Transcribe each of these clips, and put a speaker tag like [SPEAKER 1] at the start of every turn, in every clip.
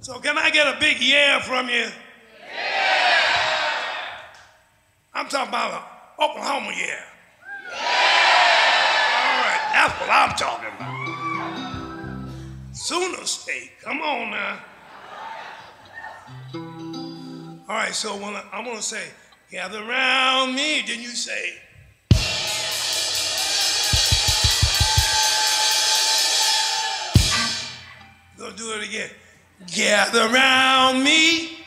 [SPEAKER 1] So can I get a big yeah from you? Yeah. I'm talking about Oklahoma yeah. yeah. All right, that's what I'm talking about. Sooner State, come on now. All right, so when I, I'm gonna say, gather round me, then you say, gonna do it again. Gather around me.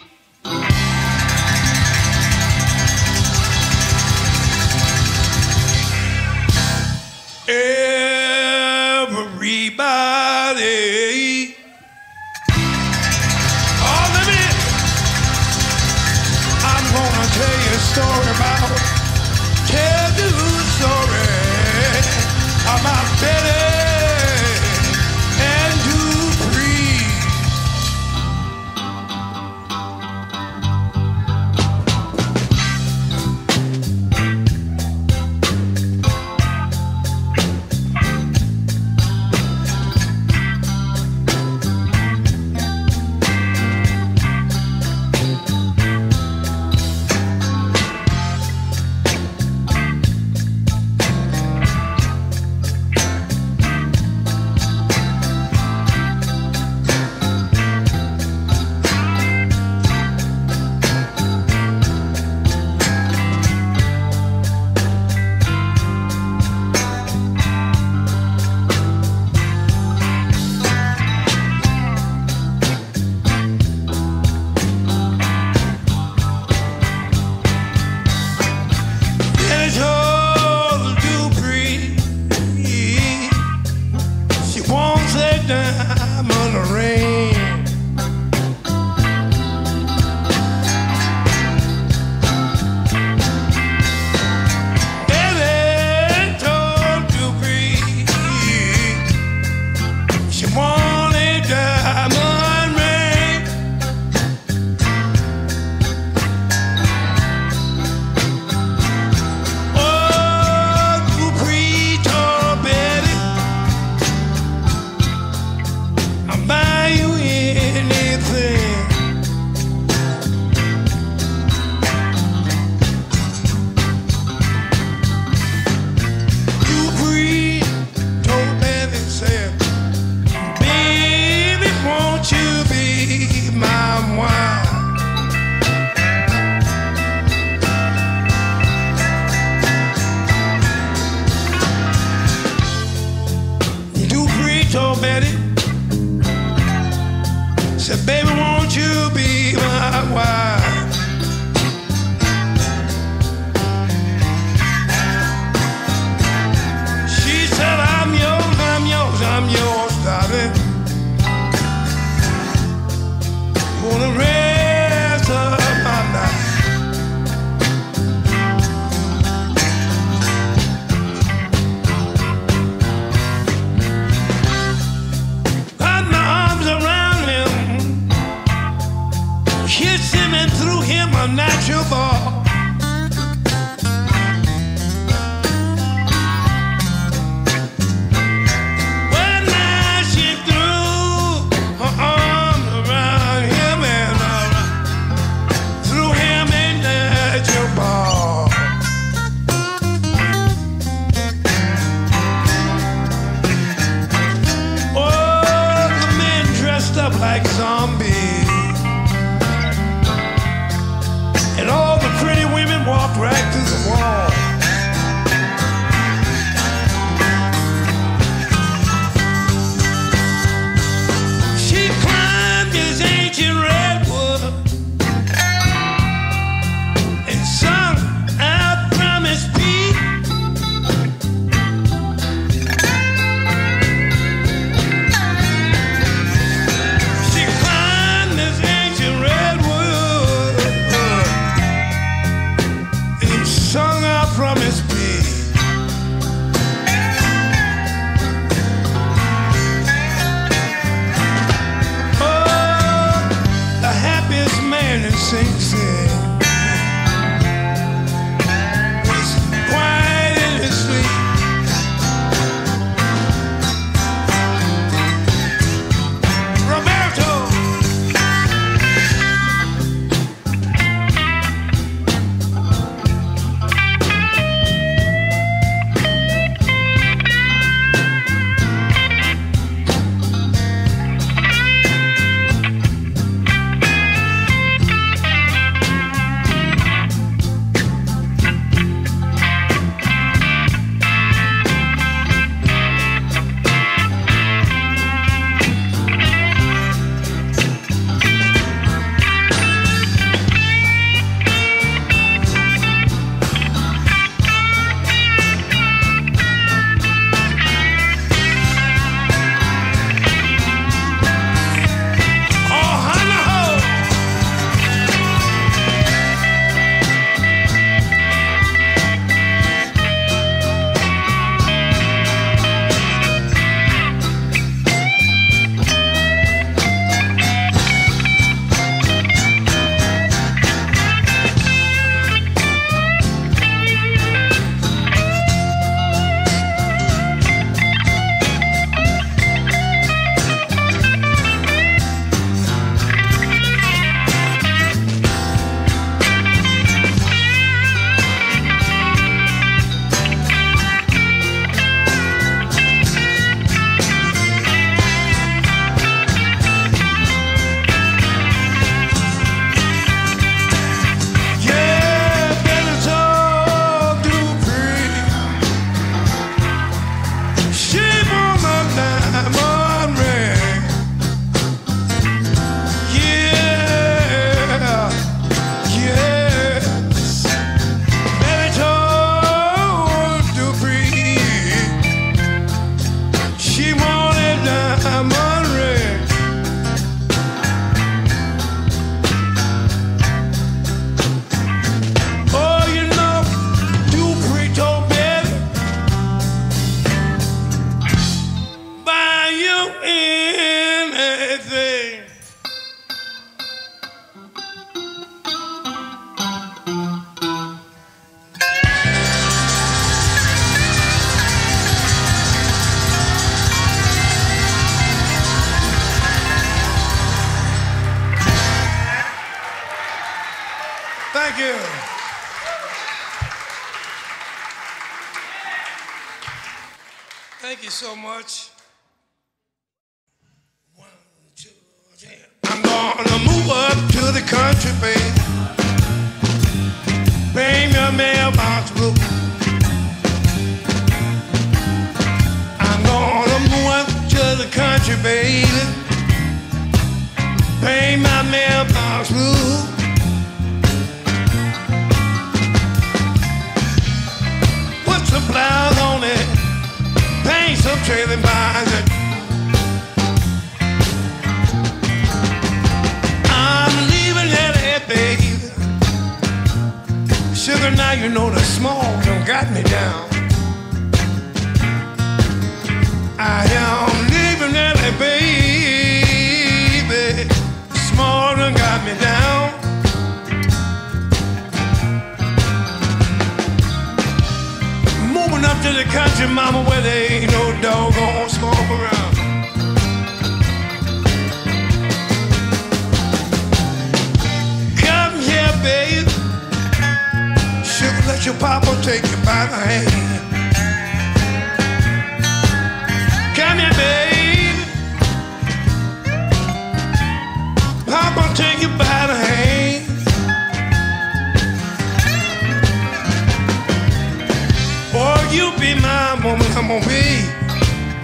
[SPEAKER 1] Woman, I'm gonna be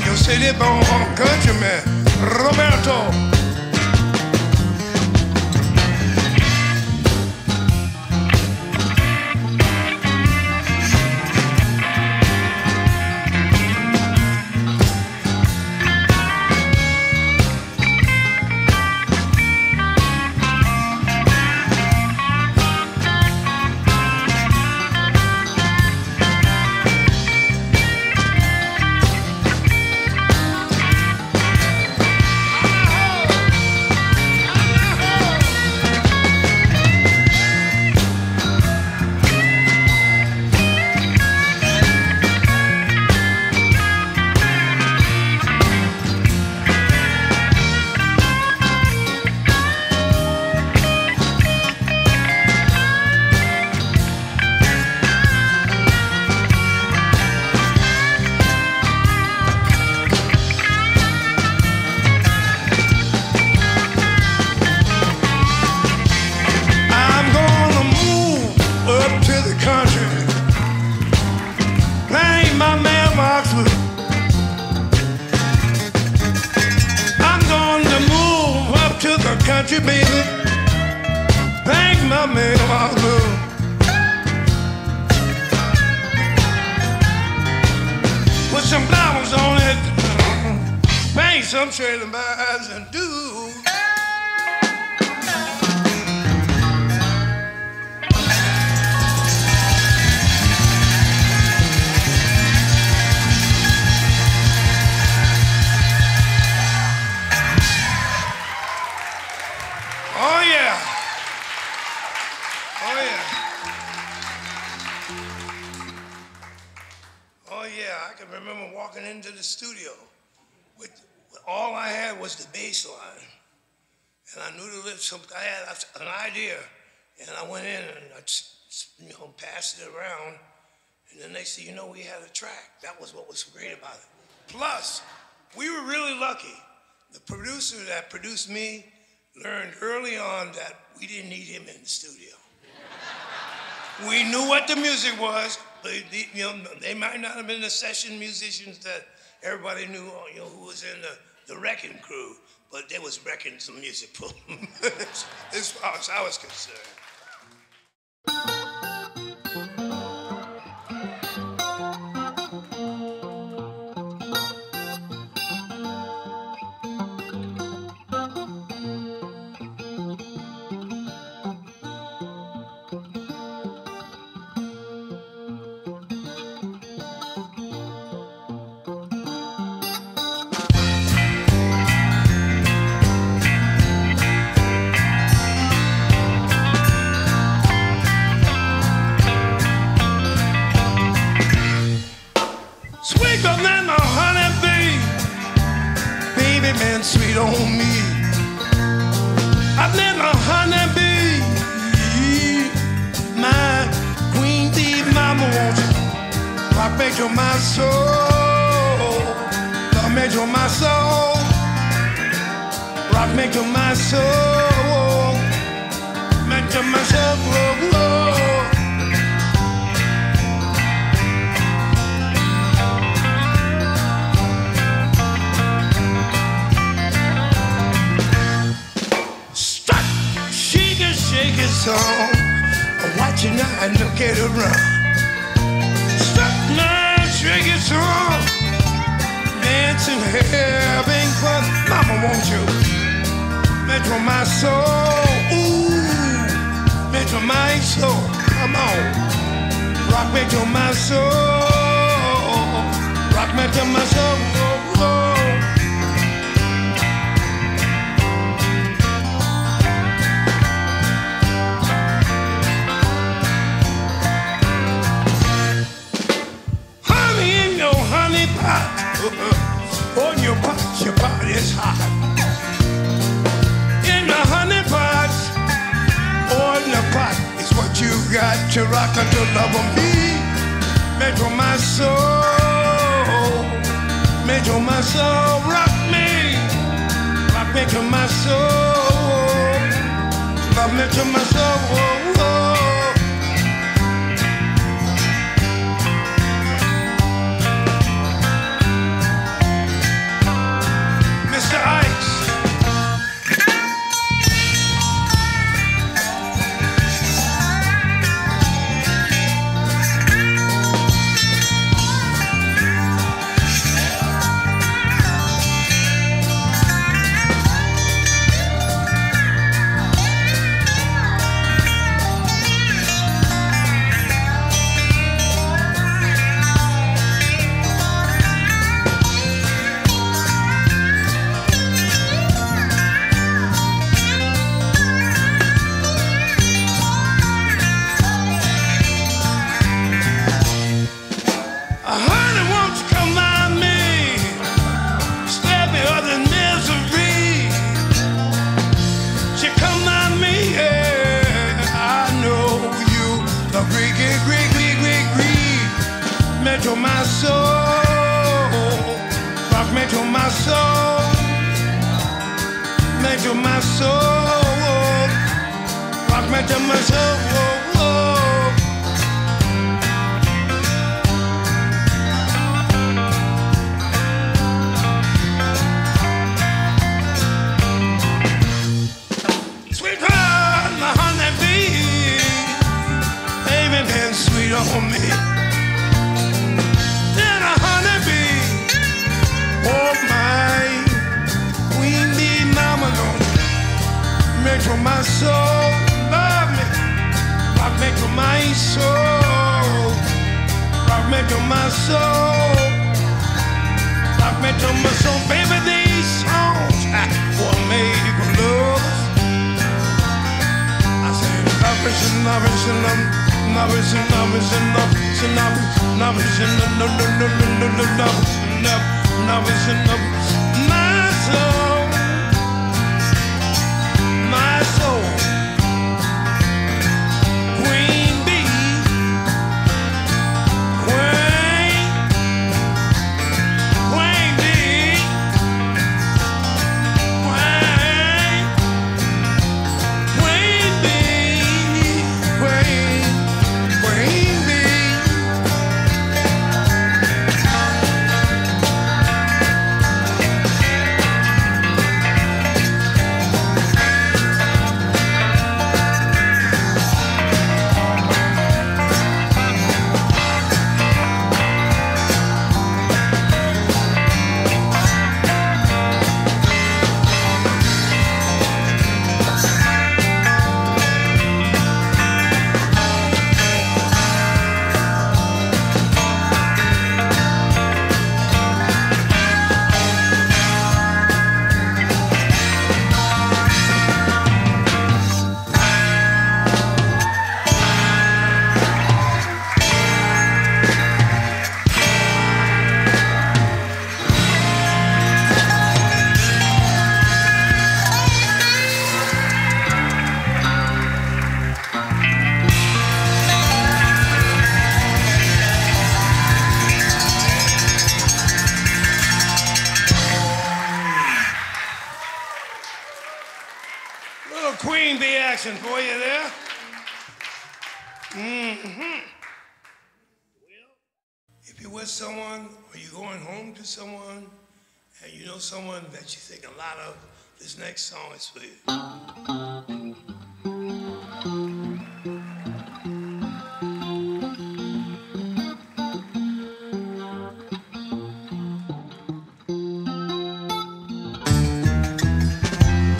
[SPEAKER 1] your city born countryman, Roberto. Studio with, all I had was the bass line. And I knew the lips, so I had an idea. And I went in and I you know, passed it around. And then they said, you know, we had a track. That was what was great about it. Plus, we were really lucky. The producer that produced me learned early on that we didn't need him in the studio. we knew what the music was, but you know, they might not have been the session musicians that everybody knew, you know, who was in the, the wrecking crew, but they was wrecking some music for them, as far as I was concerned. make to my soul, make to my soul. song. Watching her and look at her run. Stop my trigger song. Dancing, having fun. Mama, won't you? Metro my soul. Ooh, Metro my soul. Come on. Rock me to my soul. Rock me to my soul. Honey in your honey pot. On your pot, your pot is hot. On the pot. Is what you got to rock until love of me. Metro my soul, Metro my soul, rock me, rock me to my soul, love me to my soul.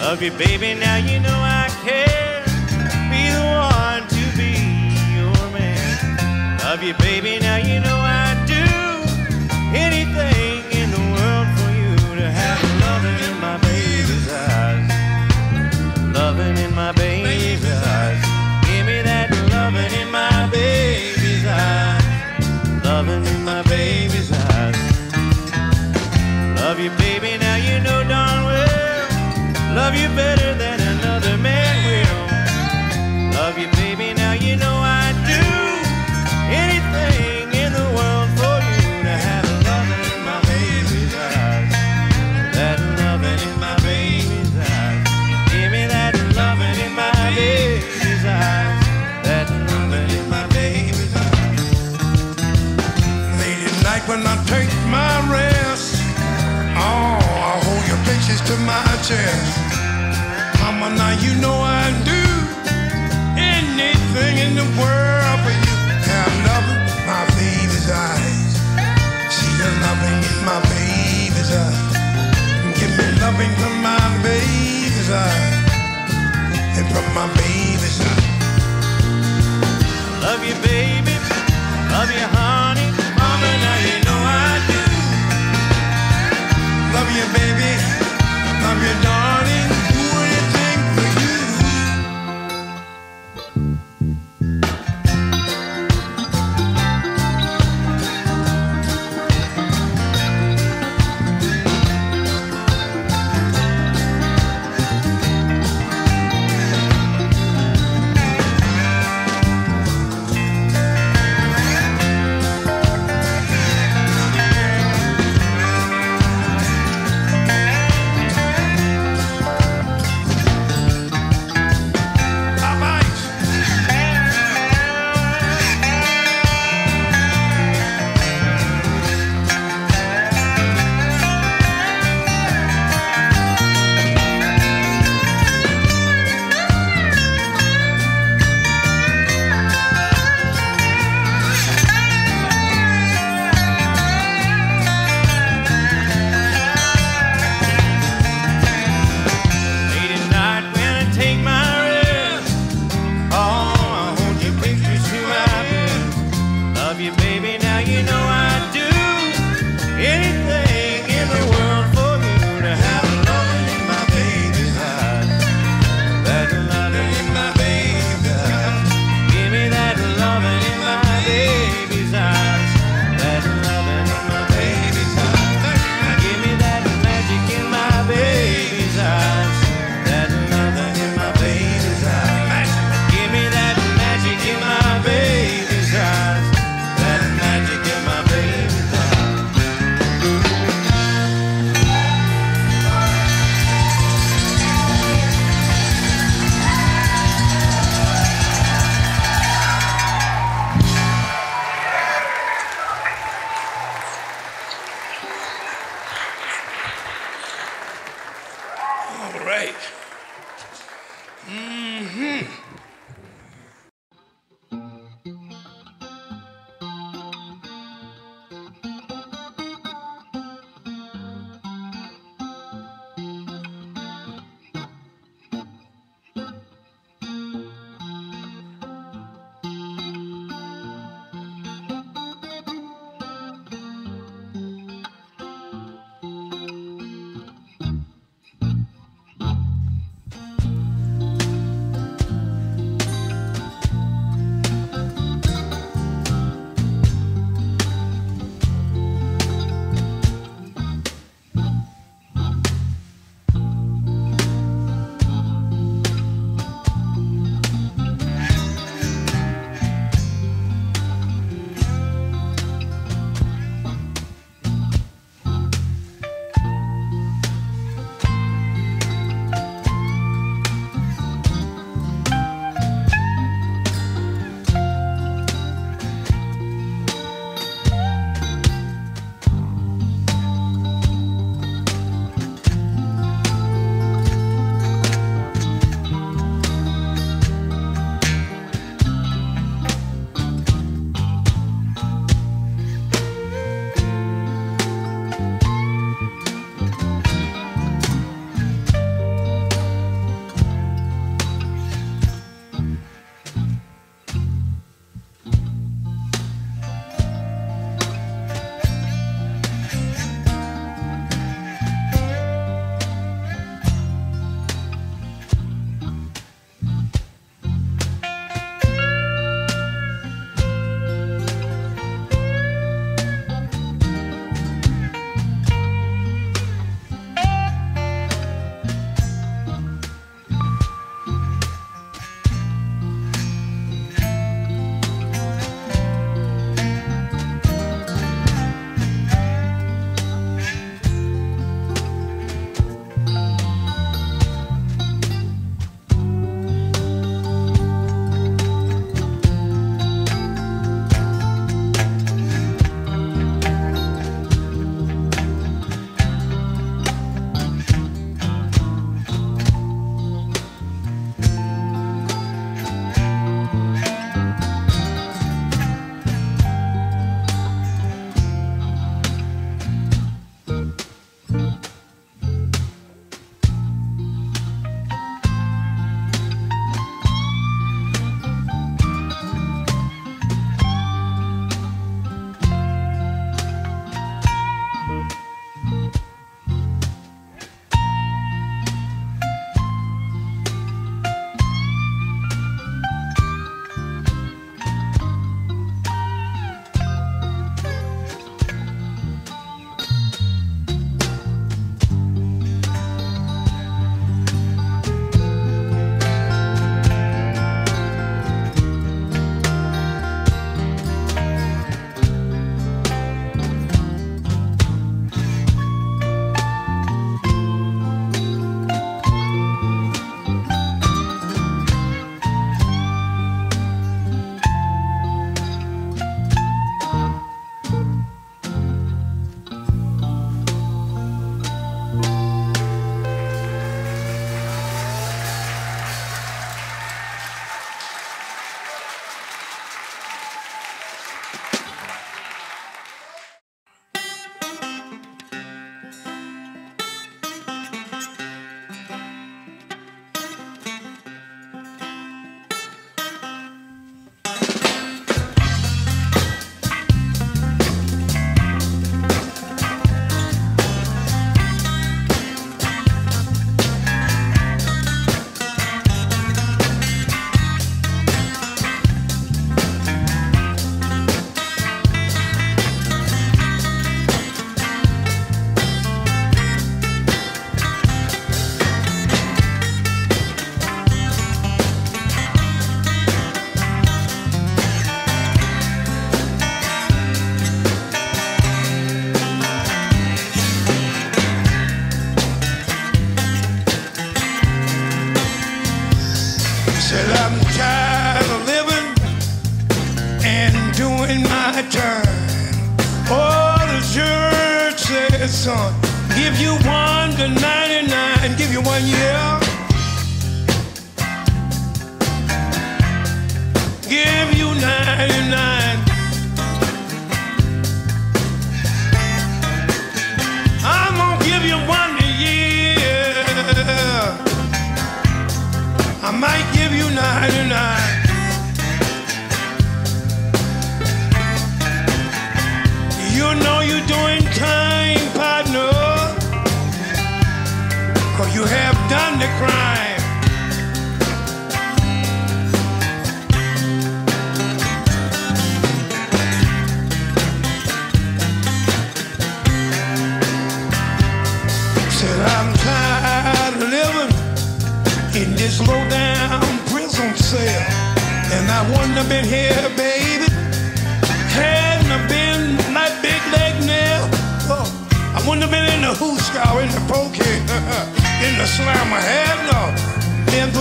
[SPEAKER 1] Love you,
[SPEAKER 2] baby, now you know I care. Be the one to be your man. Love you, baby, now you know I do anything
[SPEAKER 1] your to my chest. Mama, now you know I'd do anything in the world for you. I'm loving my baby's eyes. See the loving in my baby's eyes. Give me loving from my baby's eyes. And from my baby's eyes.
[SPEAKER 2] Love you, baby. Love you, honey. Mama, now you know I do.
[SPEAKER 1] Love you, baby.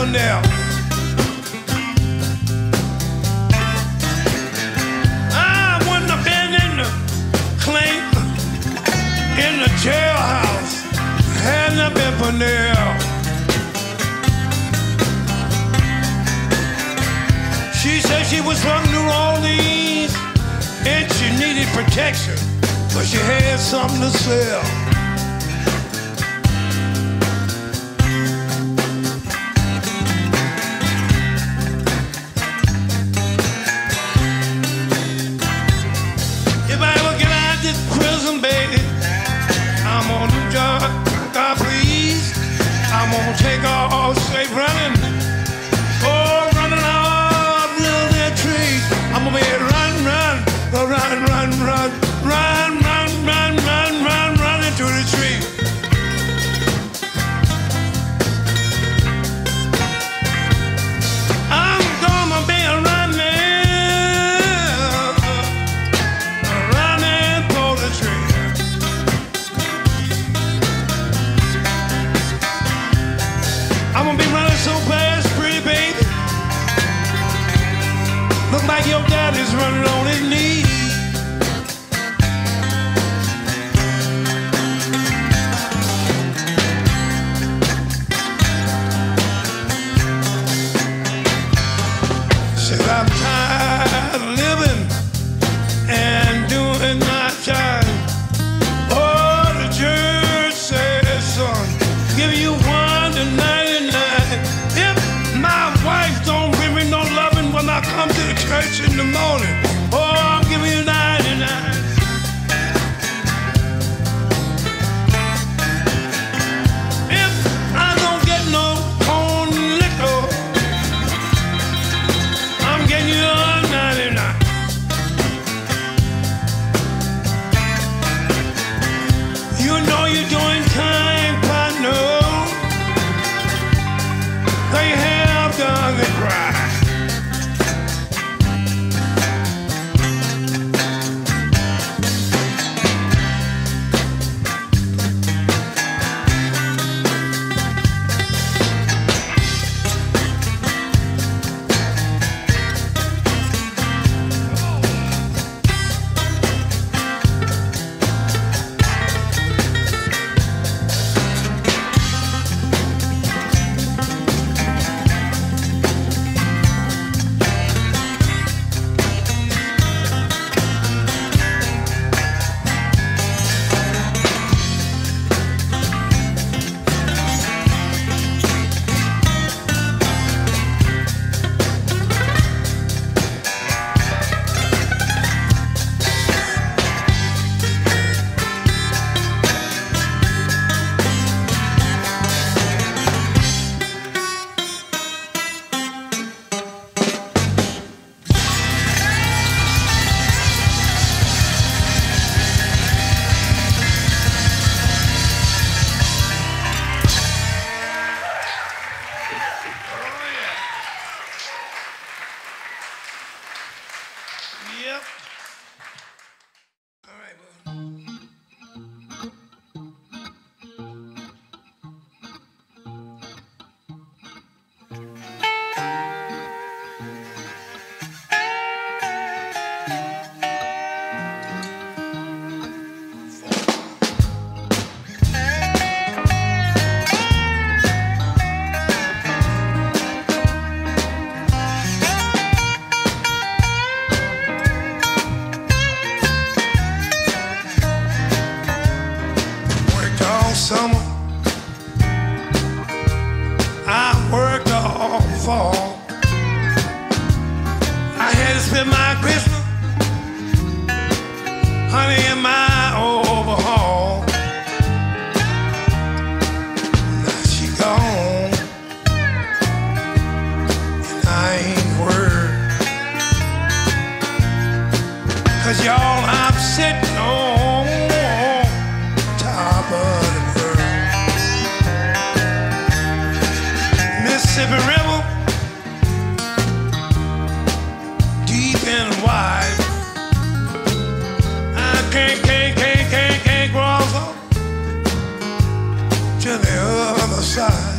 [SPEAKER 1] on now. I wouldn't have been in the clink, in the jailhouse, hadn't I been for now. She said she was from New Orleans and she needed protection, but she had something to sell. your daddy's running on his knees. Side.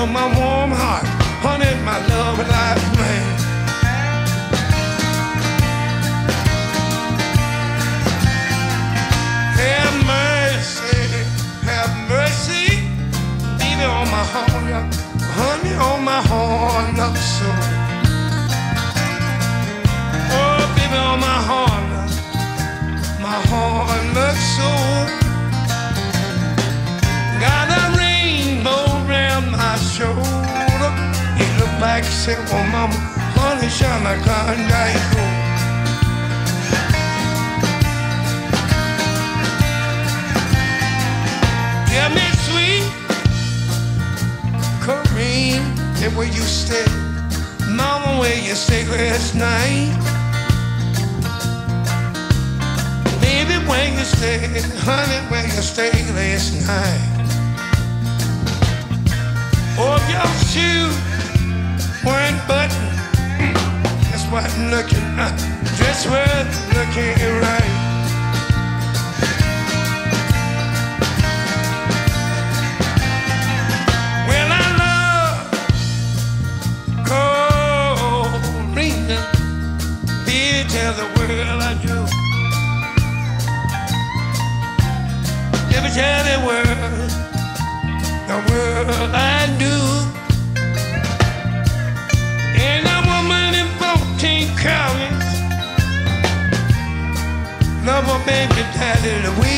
[SPEAKER 2] held my
[SPEAKER 1] warm heart, honey, my love life man. Have mercy, have mercy, baby on my horn, honey on my horn up so. Oh, baby on my horn, my horn up so. Mexico oh, mama, honey, shine like Manushana Kandaiko. Yeah, me sweet Kareem, and where you stay, mama, where you stay last night. Baby, where you stay, honey, where you stay last night. Oh, your shoes one button. That's what I'm looking. at. just worth looking right. little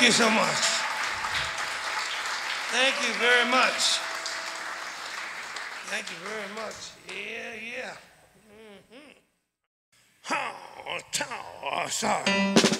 [SPEAKER 1] Thank you so much. Thank you very much. Thank you very much. Yeah, yeah. Mm-hmm. Oh, sorry.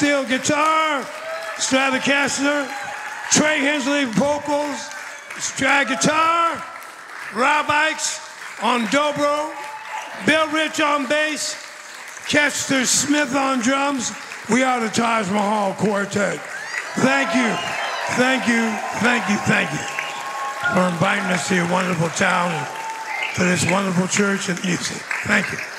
[SPEAKER 1] Steel guitar, Stratocaster, Trey Hensley vocals, Strat guitar, Rob Ickes on dobro, Bill Rich on bass, Kester Smith on drums. We are the Taj Mahal Quartet. Thank you, thank you, thank you, thank you for inviting us to your wonderful town to this wonderful church and music. Thank you.